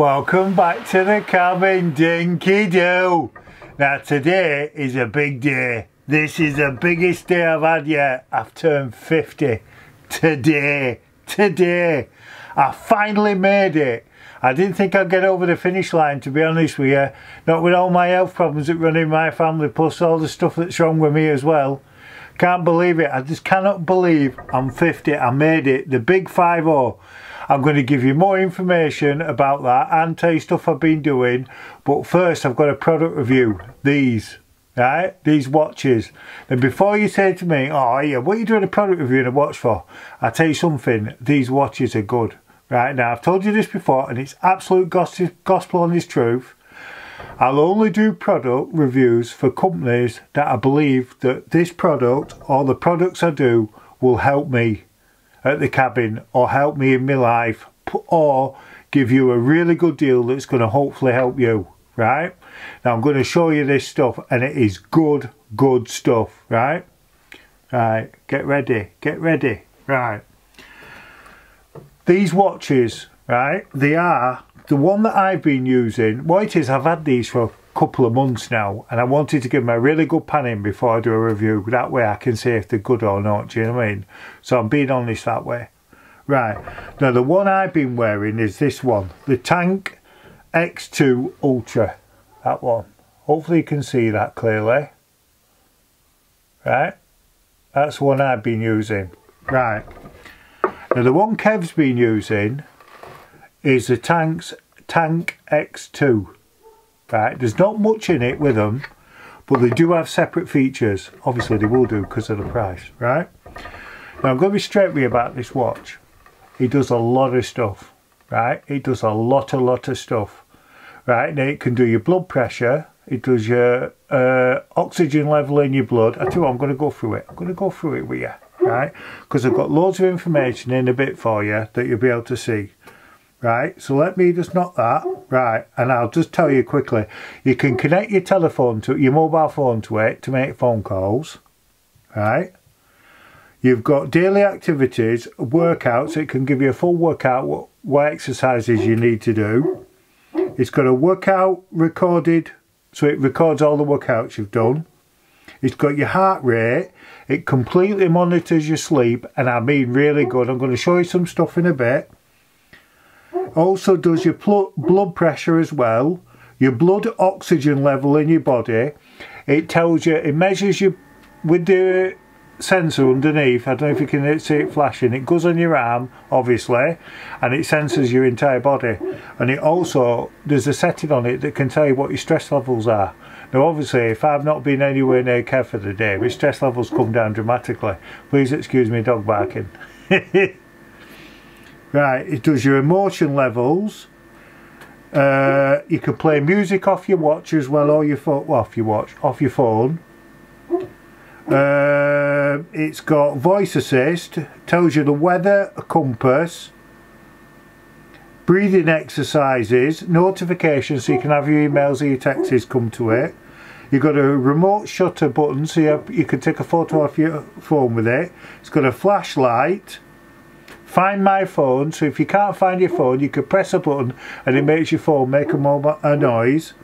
Welcome back to the cabin, Dinky Doo. Now today is a big day. This is the biggest day I've had yet. I've turned 50. Today. Today. I finally made it. I didn't think I'd get over the finish line to be honest with you. Not with all my health problems that run in my family plus all the stuff that's wrong with me as well. Can't believe it. I just cannot believe I'm 50. I made it. The big 5-0. I'm going to give you more information about that and tell you stuff I've been doing. But first, I've got a product review. These, right? These watches. And before you say to me, oh yeah, what are you doing a product review and a watch for? I'll tell you something. These watches are good. Right now, I've told you this before, and it's absolute gospel honest truth. I'll only do product reviews for companies that I believe that this product or the products I do will help me at the cabin or help me in my life or give you a really good deal that's going to hopefully help you right? Now I'm going to show you this stuff and it is good good stuff right? Right get ready get ready right. These watches right they are the one that I've been using what it is I've had these for a couple of months now and I wanted to give them a really good panning before I do a review. That way I can see if they're good or not do you know what I mean? So I'm being honest that way. Right. Now the one I've been wearing is this one the Tank X2 Ultra that one. Hopefully you can see that clearly. Right. That's the one I've been using. Right. Now the one Kev's been using is the Tank's Tank X2 right there's not much in it with them but they do have separate features. Obviously they will do because of the price right? Now I'm going to be straight with you about this watch. It does a lot of stuff right? It does a lot a lot of stuff right? Now it can do your blood pressure. It does your uh, oxygen level in your blood. I tell you what, I'm going to go through it. I'm going to go through it with you right? Because I've got loads of information in a bit for you that you'll be able to see right so let me just knock that. Right and I'll just tell you quickly. You can connect your telephone to your mobile phone to it to make phone calls. Right? You've got daily activities workouts. It can give you a full workout what, what exercises you need to do. It's got a workout recorded so it records all the workouts you've done. It's got your heart rate. It completely monitors your sleep and I mean really good. I'm going to show you some stuff in a bit also does your blood pressure as well your blood oxygen level in your body. It tells you it measures you with the sensor underneath. I don't know if you can see it flashing. It goes on your arm obviously and it senses your entire body. And it also there's a setting on it that can tell you what your stress levels are. Now obviously if I've not been anywhere near Kev for the day my stress levels come down dramatically. Please excuse me dog barking Right, it does your emotion levels. Uh, you can play music off your watch as well, or your phone, well, off your watch, off your phone. Uh, it's got voice assist, tells you the weather, a compass, breathing exercises, notifications so you can have your emails or your texts come to it. You've got a remote shutter button so you, have, you can take a photo off your phone with it. It's got a flashlight Find my phone, so if you can't find your phone, you could press a button and it makes your phone make a, mobile, a noise.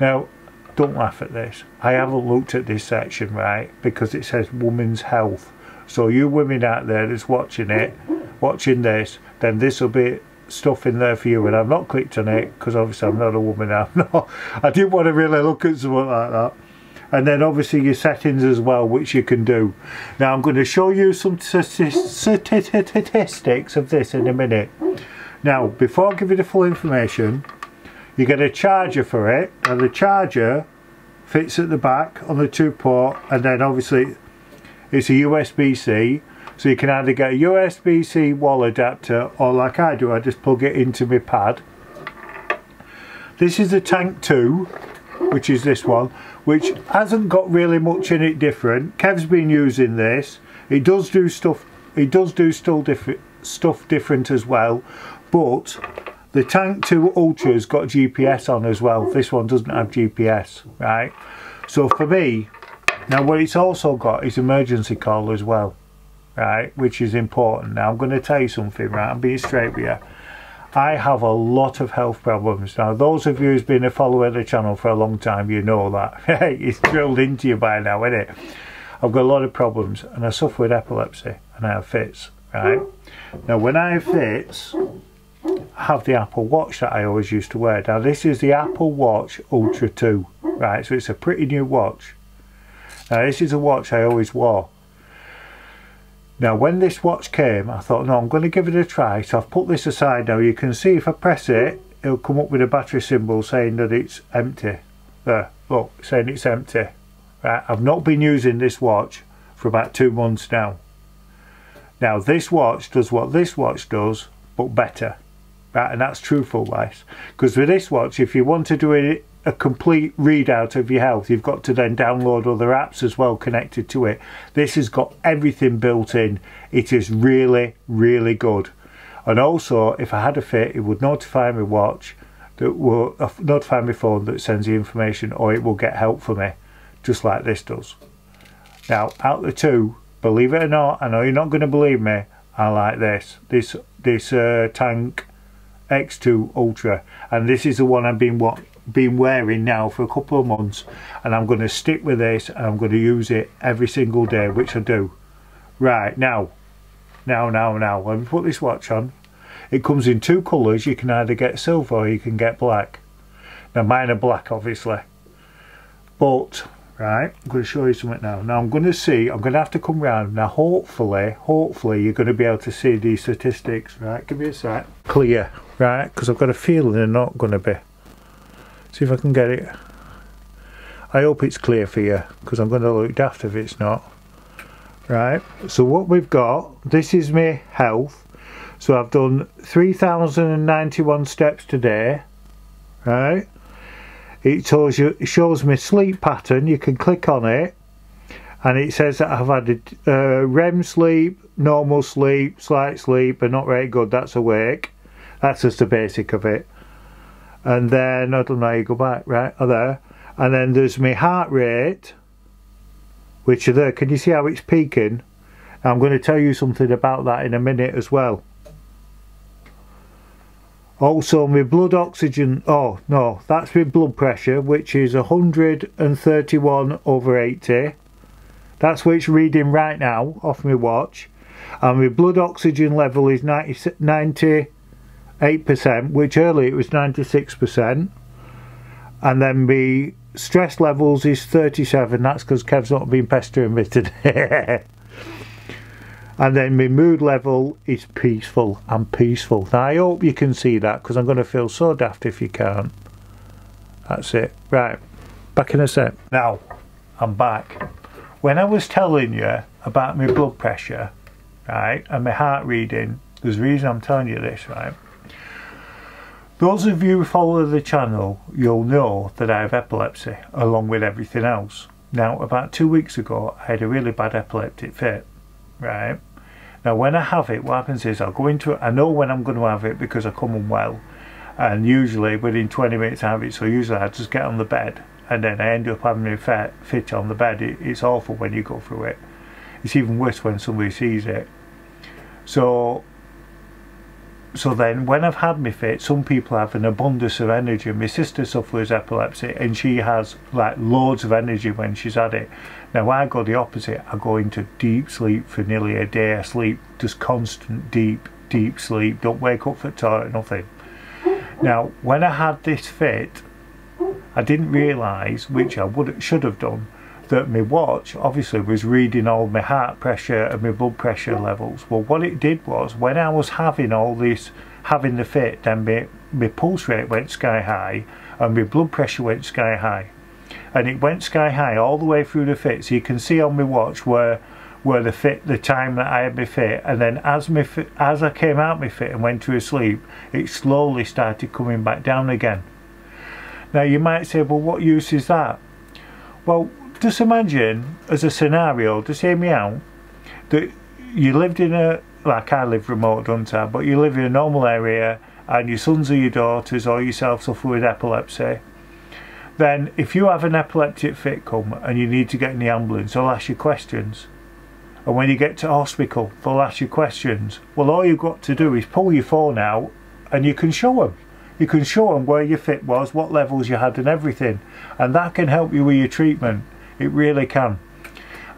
Now, don't laugh at this. I haven't looked at this section, right, because it says women's health. So you women out there that's watching it, watching this, then this will be stuff in there for you and I've not clicked on it because obviously I'm not a woman I'm not I didn't want to really look at something like that and then obviously your settings as well which you can do. Now I'm going to show you some statistics of this in a minute. Now before I give you the full information you get a charger for it and the charger fits at the back on the two port and then obviously it's a USB-C so you can either get a USB-C wall adapter or like I do I just plug it into my pad. This is the Tank 2 which is this one which hasn't got really much in it different. Kev's been using this. It does do stuff it does do still different stuff different as well but the Tank 2 Ultra's got GPS on as well. This one doesn't have GPS right? So for me now what it's also got is emergency call as well right? Which is important. Now I'm going to tell you something right? I'm being straight with you I have a lot of health problems. Now, those of you who's been a follower of the channel for a long time, you know that. it's drilled into you by now, isn't it? I've got a lot of problems and I suffer with epilepsy and I have fits, right? Now, when I have fits, I have the Apple Watch that I always used to wear. Now, this is the Apple Watch Ultra 2, right? So it's a pretty new watch. Now, this is a watch I always wore. Now when this watch came I thought no I'm going to give it a try. So I've put this aside now. You can see if I press it it'll come up with a battery symbol saying that it's empty. There look saying it's empty. Right I've not been using this watch for about two months now. Now this watch does what this watch does but better right and that's true truthful guys because with this watch if you want to do it a complete readout of your health. You've got to then download other apps as well connected to it. This has got everything built in. It is really, really good. And also, if I had a fit, it would notify my watch that will uh, notify my phone that sends the information, or it will get help for me, just like this does. Now, out the two, believe it or not, I know you're not going to believe me. I like this. This this uh, Tank X2 Ultra, and this is the one I've been what been wearing now for a couple of months and I'm going to stick with this and I'm going to use it every single day which I do. Right now now now now let me put this watch on. It comes in two colours you can either get silver or you can get black. Now mine are black obviously. But right I'm going to show you something now. Now I'm going to see I'm going to have to come round. Now hopefully hopefully you're going to be able to see these statistics. Right give me a sec. Clear right because I've got a feeling they're not going to be. See if I can get it. I hope it's clear for you because I'm going to look daft if it's not. Right so what we've got this is my health. So I've done 3091 steps today right? It shows you it shows me sleep pattern you can click on it and it says that I've had uh, REM sleep normal sleep slight sleep but not very good that's awake that's just the basic of it. And then I don't know you go back right? Oh there? And then there's my heart rate which are there. Can you see how it's peaking? I'm going to tell you something about that in a minute as well. Also my blood oxygen oh no that's my blood pressure which is 131 over 80 that's what it's reading right now off my watch. And my blood oxygen level is 90, 90 8%, which earlier it was 96%. And then the stress levels is 37, that's because Kev's not been pestering me today. and then my mood level is peaceful and peaceful. Now I hope you can see that because I'm going to feel so daft if you can't. That's it. Right, back in a sec. Now, I'm back. When I was telling you about my blood pressure, right, and my heart reading, there's a reason I'm telling you this, right? Those of you who follow the channel, you'll know that I have epilepsy along with everything else. Now, about two weeks ago, I had a really bad epileptic fit, right? Now, when I have it, what happens is I'll go into it, I know when I'm going to have it because I come unwell, and usually within 20 minutes I have it, so usually I just get on the bed, and then I end up having a fit, on the bed. It, it's awful when you go through it. It's even worse when somebody sees it. So so then when I've had my fit some people have an abundance of energy. My sister suffers epilepsy and she has like loads of energy when she's had it. Now I go the opposite. I go into deep sleep for nearly a day. I sleep just constant deep deep sleep. Don't wake up for toilet nothing. Now when I had this fit I didn't realise which I would should have done that my watch obviously was reading all my heart pressure and my blood pressure levels. Well, what it did was when I was having all this, having the fit, then my, my pulse rate went sky high and my blood pressure went sky high. And it went sky high all the way through the fit. So you can see on my watch where where the fit, the time that I had my fit, and then as my fit, as I came out my fit and went to sleep, it slowly started coming back down again. Now you might say, well, what use is that? Well, just imagine as a scenario, just hear me out, that you lived in a, like I live remote, don't I, but you live in a normal area and your sons or your daughters or yourself suffer with epilepsy, then if you have an epileptic fit come and you need to get in the ambulance, they'll ask you questions. And when you get to hospital, they'll ask you questions. Well, all you've got to do is pull your phone out and you can show them you can show them where your fit was what levels you had and everything and that can help you with your treatment it really can.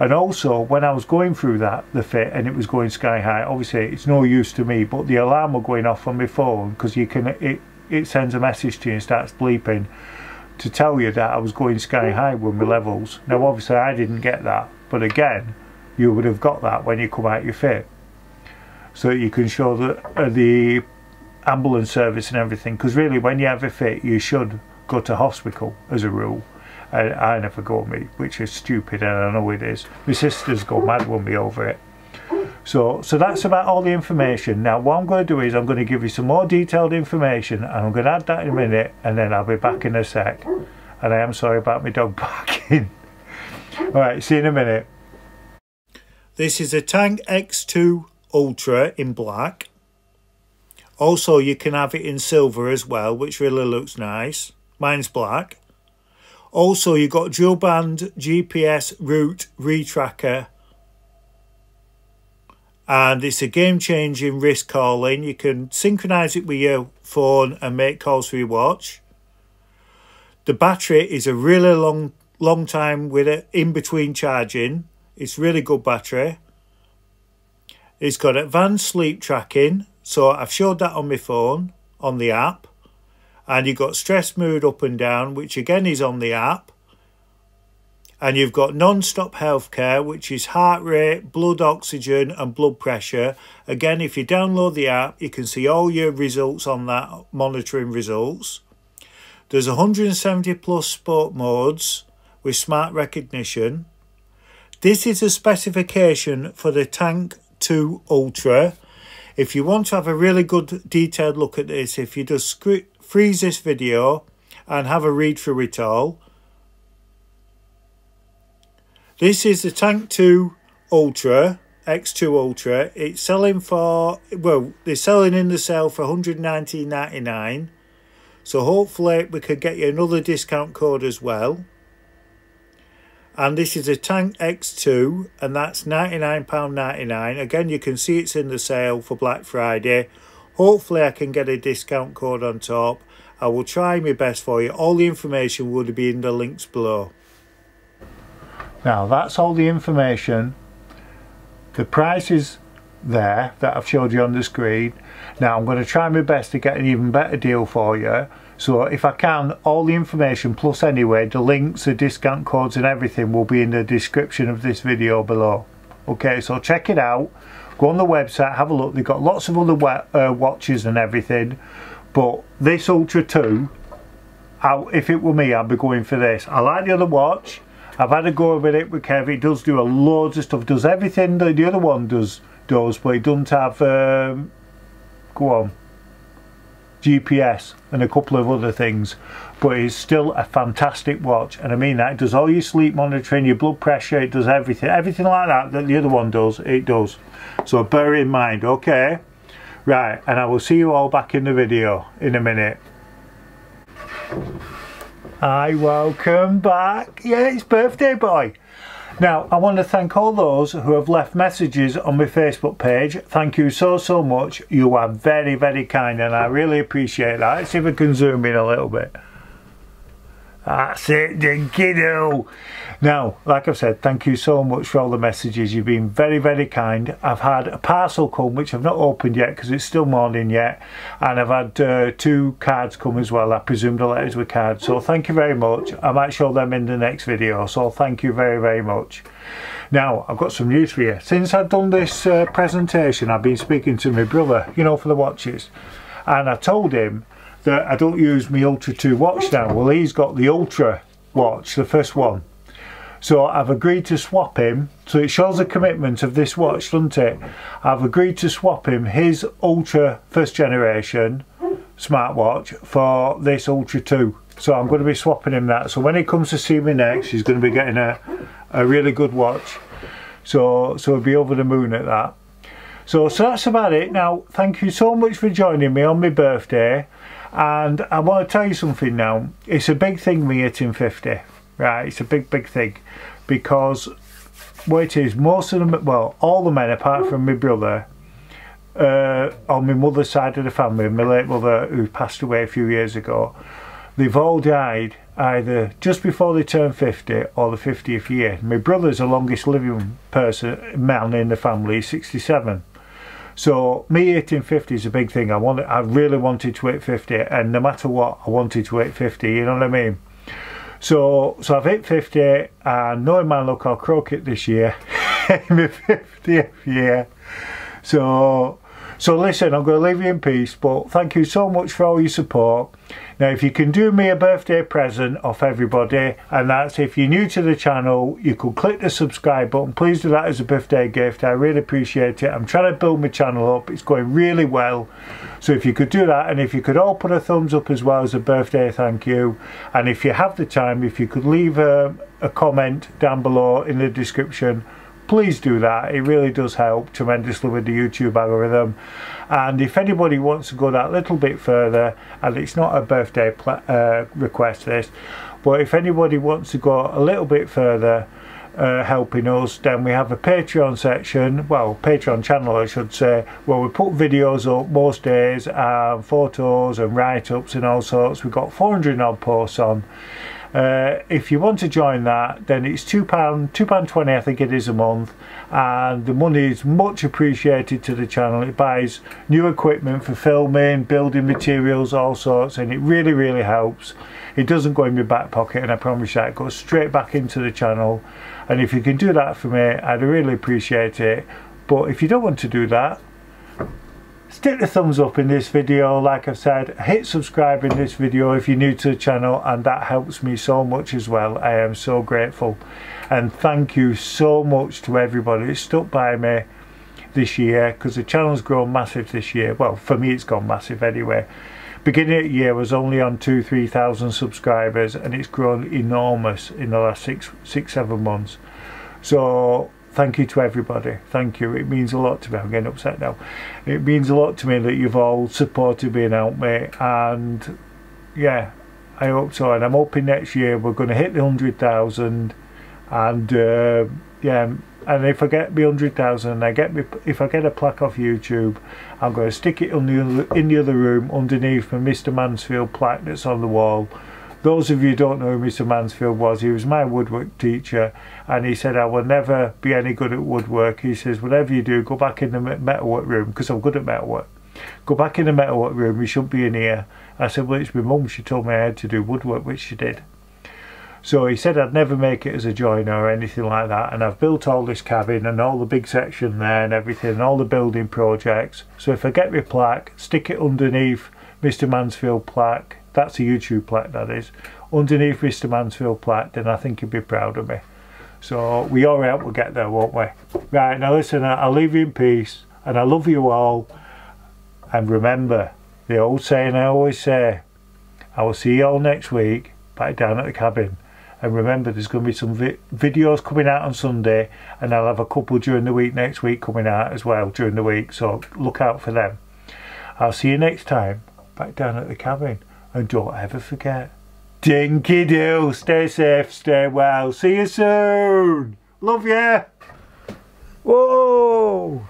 And also when I was going through that the fit and it was going sky high obviously it's no use to me but the alarm was going off on my phone because you can it it sends a message to you and starts bleeping to tell you that I was going sky high with my levels. Now obviously I didn't get that but again you would have got that when you come out your fit. So you can show the, uh, the ambulance service and everything because really when you have a fit you should go to hospital as a rule I, I never go me which is stupid and I know it is my sisters go mad with me over it. So so that's about all the information. Now what I'm going to do is I'm going to give you some more detailed information and I'm going to add that in a minute and then I'll be back in a sec. And I am sorry about my dog barking. Alright see you in a minute. This is a Tank X2 Ultra in black. Also, you can have it in silver as well, which really looks nice. Mine's black. Also, you've got dual band GPS route retracker. And it's a game changing wrist calling. You can synchronize it with your phone and make calls for your watch. The battery is a really long long time with it in between charging. It's really good battery. It's got advanced sleep tracking so I've showed that on my phone, on the app. And you've got stress mood up and down, which again is on the app. And you've got non-stop healthcare, which is heart rate, blood oxygen and blood pressure. Again, if you download the app, you can see all your results on that, monitoring results. There's 170 plus sport modes with smart recognition. This is a specification for the Tank 2 Ultra if you want to have a really good detailed look at this, if you just freeze this video and have a read through it all. This is the Tank 2 Ultra, X2 Ultra. It's selling for, well, they're selling in the sale for 119.99. So hopefully we could get you another discount code as well and this is a Tank X2 and that's £99.99 again you can see it's in the sale for Black Friday hopefully I can get a discount code on top. I will try my best for you. All the information will be in the links below. Now that's all the information. The price is there that I've showed you on the screen. Now I'm going to try my best to get an even better deal for you. So if I can, all the information plus anyway, the links, the discount codes and everything will be in the description of this video below. Okay, so check it out. Go on the website, have a look. They've got lots of other uh, watches and everything. But this Ultra 2, I, if it were me, I'd be going for this. I like the other watch. I've had a go with it with Kev. It does do a loads of stuff. Does everything that the other one does, does but it doesn't have... Um, go on GPS and a couple of other things but it's still a fantastic watch and I mean that. It does all your sleep monitoring your blood pressure it does everything everything like that that the other one does it does. So bear in mind okay? Right and I will see you all back in the video in a minute. Hi welcome back. Yeah it's birthday boy now, I want to thank all those who have left messages on my Facebook page. Thank you so, so much. You are very, very kind and I really appreciate that. Let's see if I can zoom in a little bit. That's it, the kiddo. Now, like I've said, thank you so much for all the messages. You've been very, very kind. I've had a parcel come, which I've not opened yet because it's still morning yet. And I've had uh, two cards come as well. I presume the letters were cards. So thank you very much. I might show them in the next video. So thank you very, very much. Now, I've got some news for you. Since I've done this uh, presentation, I've been speaking to my brother, you know, for the watches. And I told him that I don't use my Ultra 2 watch now. Well, he's got the Ultra watch, the first one. So I've agreed to swap him. So it shows a commitment of this watch, doesn't it? I've agreed to swap him his Ultra first generation smartwatch for this Ultra 2. So I'm going to be swapping him that. So when he comes to see me next, he's going to be getting a, a really good watch. So, so he'll be over the moon at that. So, so that's about it. Now, thank you so much for joining me on my birthday and I want to tell you something now it's a big thing me hitting 50 right it's a big big thing because what it is most of them well all the men apart from my brother uh, on my mother's side of the family, my late mother who passed away a few years ago, they've all died either just before they turn 50 or the 50th year. My brother's the longest living person, man in the family, 67. So me 1850 is a big thing. I wanted, I really wanted to hit 50 and no matter what, I wanted to hit 50, you know what I mean? So, so I've hit 50 and knowing my luck I'll croak it this year, my 50th year. So, so listen, I'm going to leave you in peace, but thank you so much for all your support. Now, if you can do me a birthday present off everybody, and that's if you're new to the channel, you could click the subscribe button. Please do that as a birthday gift. I really appreciate it. I'm trying to build my channel up. It's going really well. So if you could do that, and if you could all put a thumbs up as well as a birthday thank you. And if you have the time, if you could leave a, a comment down below in the description please do that. It really does help tremendously with the YouTube algorithm. And if anybody wants to go that little bit further and it's not a birthday uh, request this but if anybody wants to go a little bit further uh, helping us then we have a patreon section well patreon channel i should say where we put videos up most days and photos and write-ups and all sorts. We've got 400 odd posts on uh, if you want to join that, then it's £2, £2.20 I think it is a month, and the money is much appreciated to the channel. It buys new equipment for filming, building materials, all sorts, and it really, really helps. It doesn't go in my back pocket, and I promise you, it goes straight back into the channel. And if you can do that for me, I'd really appreciate it. But if you don't want to do that, stick the thumbs up in this video. Like I've said hit subscribe in this video if you're new to the channel and that helps me so much as well. I am so grateful. And thank you so much to everybody that stuck by me this year because the channel's grown massive this year. Well for me it's gone massive anyway. Beginning of the year was only on two three thousand subscribers and it's grown enormous in the last six six seven months. So thank you to everybody. Thank you. It means a lot to me. I'm getting upset now. It means a lot to me that you've all supported me and helped me. And yeah i hope so. And i'm hoping next year we're going to hit the 100,000 and uh, yeah and if I get me 100,000 and I get me if I get a plaque off YouTube I'm going to stick it the, in the other room underneath my Mr Mansfield plaque that's on the wall those of you who don't know who Mr Mansfield was, he was my woodwork teacher and he said I will never be any good at woodwork. He says whatever you do, go back in the metalwork room because I'm good at metalwork. Go back in the metalwork room, you shouldn't be in here. I said well it's my mum, she told me I had to do woodwork which she did. So he said I'd never make it as a joiner or anything like that and I've built all this cabin and all the big section there and everything and all the building projects. So if I get my plaque, stick it underneath Mr Mansfield plaque that's a YouTube plaque that is, underneath Mr Mansfield plaque, then I think he'd be proud of me. So we all right, we'll get there, won't we? Right, now listen, I'll leave you in peace, and I love you all. And remember, the old saying I always say, I will see you all next week, back down at the cabin. And remember, there's going to be some vi videos coming out on Sunday, and I'll have a couple during the week next week coming out as well during the week, so look out for them. I'll see you next time, back down at the cabin. And don't ever forget, Dinky Doo, stay safe, stay well. See you soon. Love ya. Whoa.